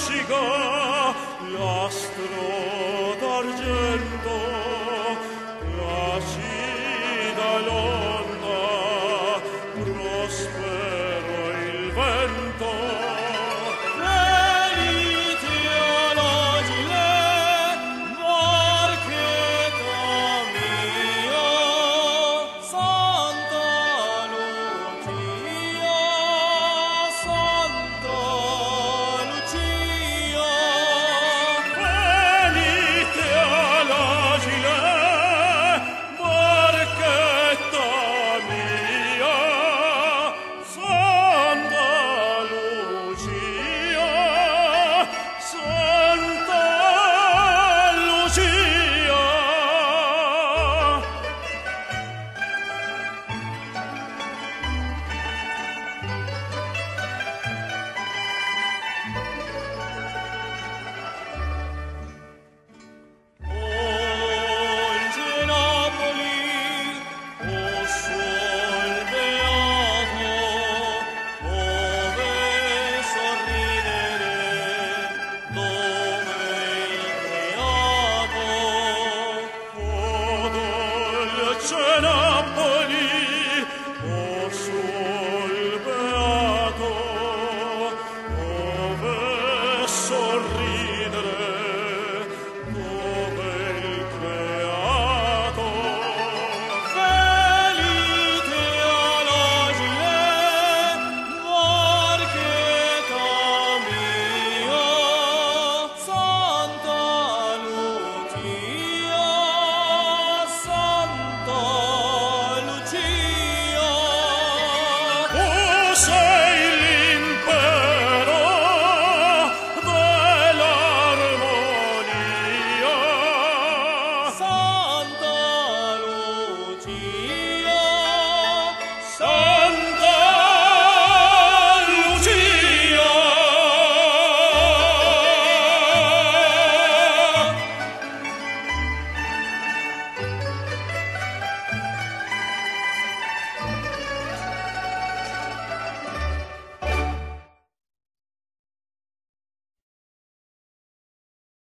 luccica l'astro sorridere,